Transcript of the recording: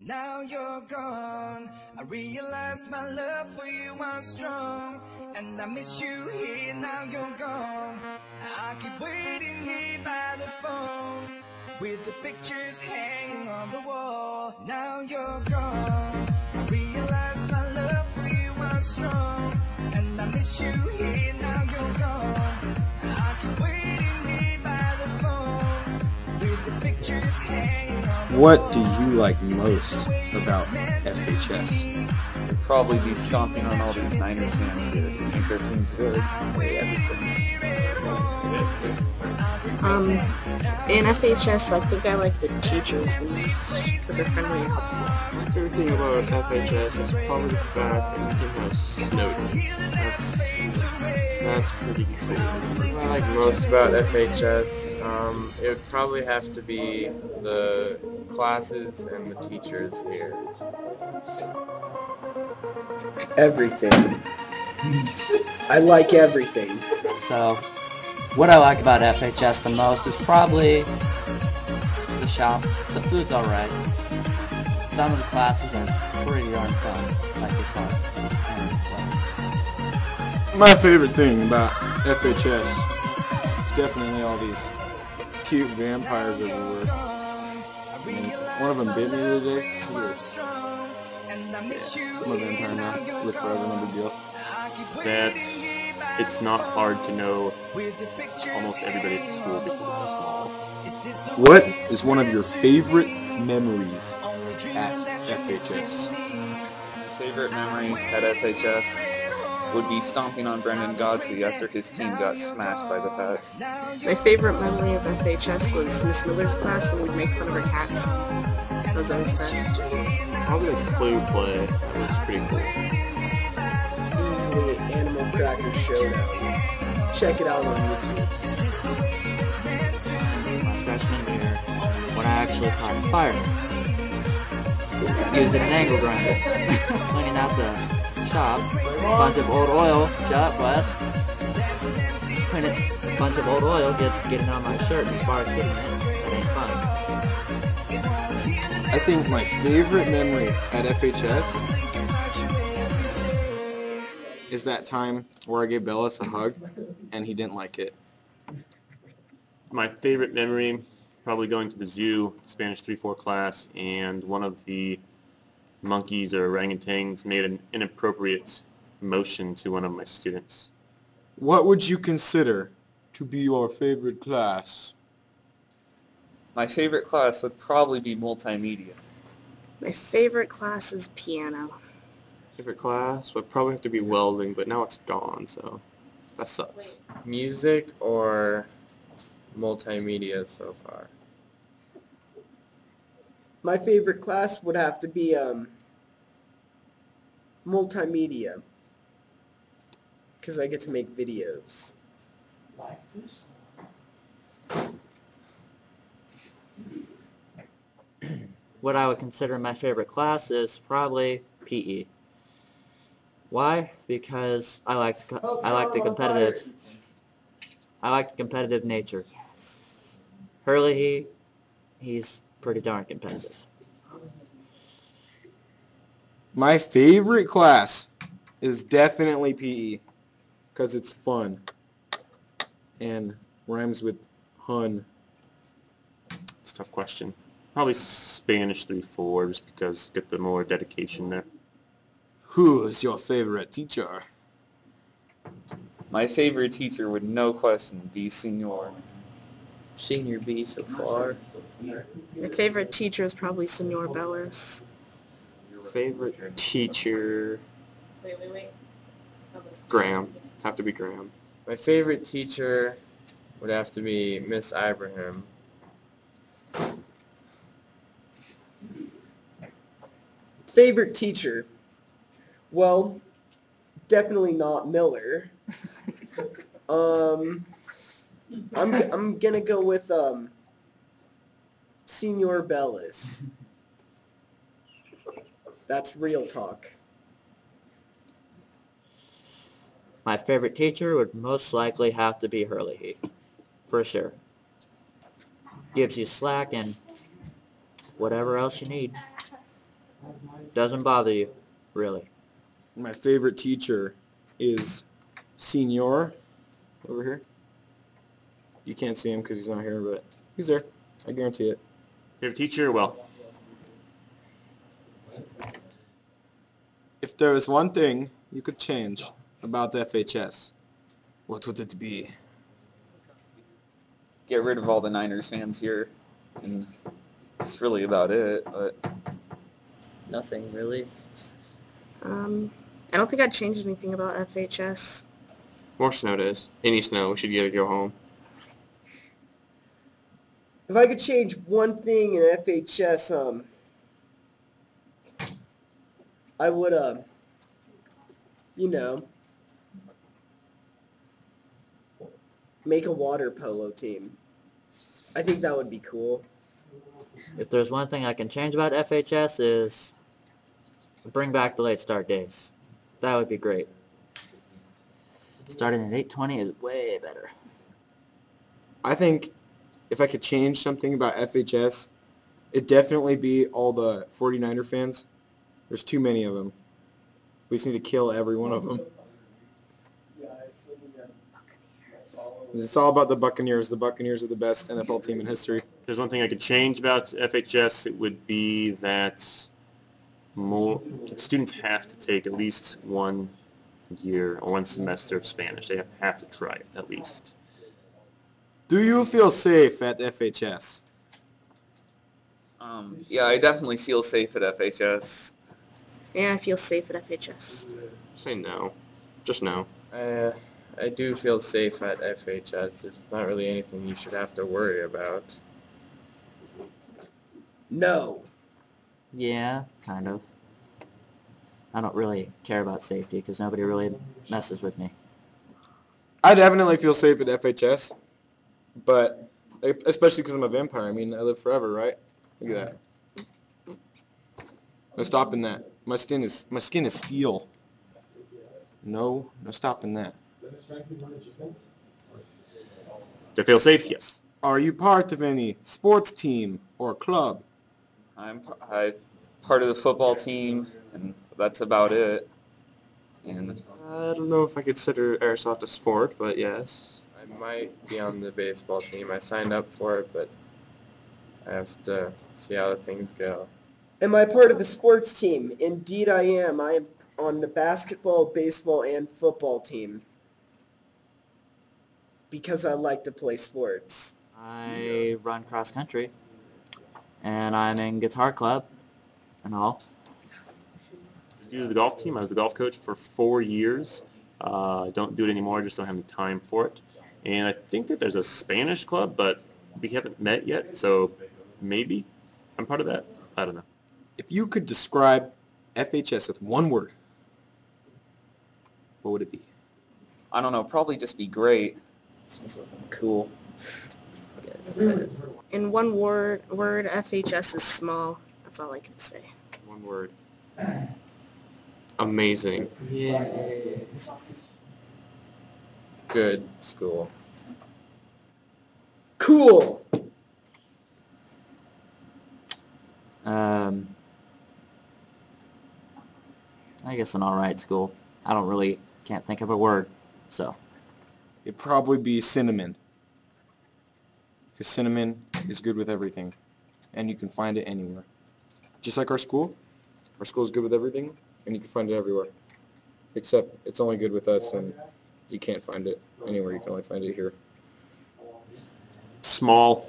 Now you're gone. I realize my love for you was strong. And I miss you here, now you're gone. I keep waiting here by the phone. With the pictures hanging on the wall. Now you're gone. I realize my love for you was strong. And I miss you here, now you're gone. I keep waiting here by the phone. With the pictures hanging What do you like most about FHS? Would probably be stomping on all these Niners fans here. I think their team's good. Um, in FHS, I think I like the teachers the most because they're friendly and helpful. My favorite thing about FHS is probably the fact that we can have snow days. That's that's pretty cool. What I like most about FHS, um, it would probably have to be the classes and the teachers here. Everything. I like everything. So, what I like about FHS the most is probably the shop. The food's alright. Some of the classes are pretty darn fun, like guitar. And, well, My favorite thing about FHS is definitely all these cute vampires everywhere. And one of them bit me the other day. Look at this. I'm a vampire now. Live forever, no big deal. That's it's not hard to know almost everybody at school because it's small. What is one of your favorite memories at FHS? Favorite memory at FHS would be stomping on Brendan Godsey after his team got smashed by the Pats. My favorite memory of FHS was Miss Miller's class when we'd make fun of her cats. That was always best. Probably the clue play was pretty cool. Easily Animal Cracker Showdown. Check it out on YouTube. my freshman year, when I actually caught fire, using an angle grinder, cleaning out the shop, bunch of old oil, shut Wes, cleaning a bunch of old oil, get, getting on my shirt and sparks hitting it. That ain't fun. I think my favorite memory at FHS is that time where I gave Bellis a hug and he didn't like it. My favorite memory, probably going to the zoo, Spanish 3-4 class, and one of the monkeys or orangutans made an inappropriate motion to one of my students. What would you consider to be your favorite class? My favorite class would probably be multimedia. My favorite class is piano. Favorite class would probably have to be welding, but now it's gone, so that sucks. Music or multimedia so far? My favorite class would have to be um, multimedia because I get to make videos. What I would consider my favorite class is probably PE. Why? Because I like the oh, I like the competitive I like the competitive nature. Hurley, he, he's pretty darn competitive. My favorite class is definitely PE because it's fun and rhymes with hun. It's a tough question. Probably Spanish 3-4 just because get the more dedication there. Who is your favorite teacher? My favorite teacher would no question be Senor. Senior B so far. My favorite teacher is probably Senor Bellis. Favorite teacher, Wait, wait, wait. Graham. Have to be Graham. My favorite teacher would have to be Miss Ibrahim. Favorite teacher? Well, definitely not Miller. um, I'm I'm gonna go with um, Senor Bellis. That's real talk. My favorite teacher would most likely have to be Hurley Heat. For sure. Gives you slack and whatever else you need. Doesn't bother you, really. My favorite teacher is Senior over here. You can't see him because he's not here, but he's there. I guarantee it. Favorite teacher? Well, If there was one thing you could change about the FHS, what would it be? Get rid of all the Niners fans here, and that's really about it. But Nothing really. Um, I don't think I'd change anything about FHS. more snow days. Any snow, we should get to go home. If I could change one thing in FHS, um, I would, uh, you know, make a water polo team. I think that would be cool. If there's one thing I can change about FHS is bring back the late start days. That would be great. Starting at 8:20 is way better. I think if I could change something about FHS, it'd definitely be all the 49er fans. There's too many of them. We just need to kill every one of them. It's all about the Buccaneers. The Buccaneers are the best NFL team in history. If there's one thing I could change about FHS, it would be that more students have to take at least one year or one semester of Spanish. They have to have to try it at least. Do you feel safe at FHS? um, yeah, I definitely feel safe at FHS. Yeah, I feel safe at FHS. Say no, just no. Uh, I do feel safe at FHS. There's not really anything you should have to worry about. No. Yeah, kind of. I don't really care about safety because nobody really messes with me. I definitely feel safe at FHS, but especially because I'm a vampire. I mean, I live forever, right? Look at that. No stopping that. My skin is my skin is steel. No, no stopping that. To feel safe, yes. Are you part of any sports team or club? I'm p- I, part of the football team, and that's about it. And I don't know if I consider airsoft a sport, but yes. I might be on the baseball team. I signed up for it, but I have to see how things go. Am I part of a sports team? Indeed I am. I am on the basketball, baseball, and football team. Because I like to play sports. I run cross country, and I'm in guitar club, and all. Do the golf team. I was the golf coach for four years. Uh, I don't do it anymore. I just don't have the time for it. And I think that there's a Spanish club, but we haven't met yet, so maybe I'm part of that. I don't know. If you could describe FHS with one word, what would it be? I don't know, probably just be great. Cool. In one word, word, FHS is small. That's all I can say. One word. Amazing. Yeah. Good school. Cool. Um, I guess an alright school. I don't really, can't think of a word, so. It'd probably be cinnamon. Because cinnamon is good with everything. And you can find it anywhere. Just like our school. Our school is good with everything, and you can find it everywhere. Except it's only good with us, and you can't find it anywhere. You can only find it here. Small.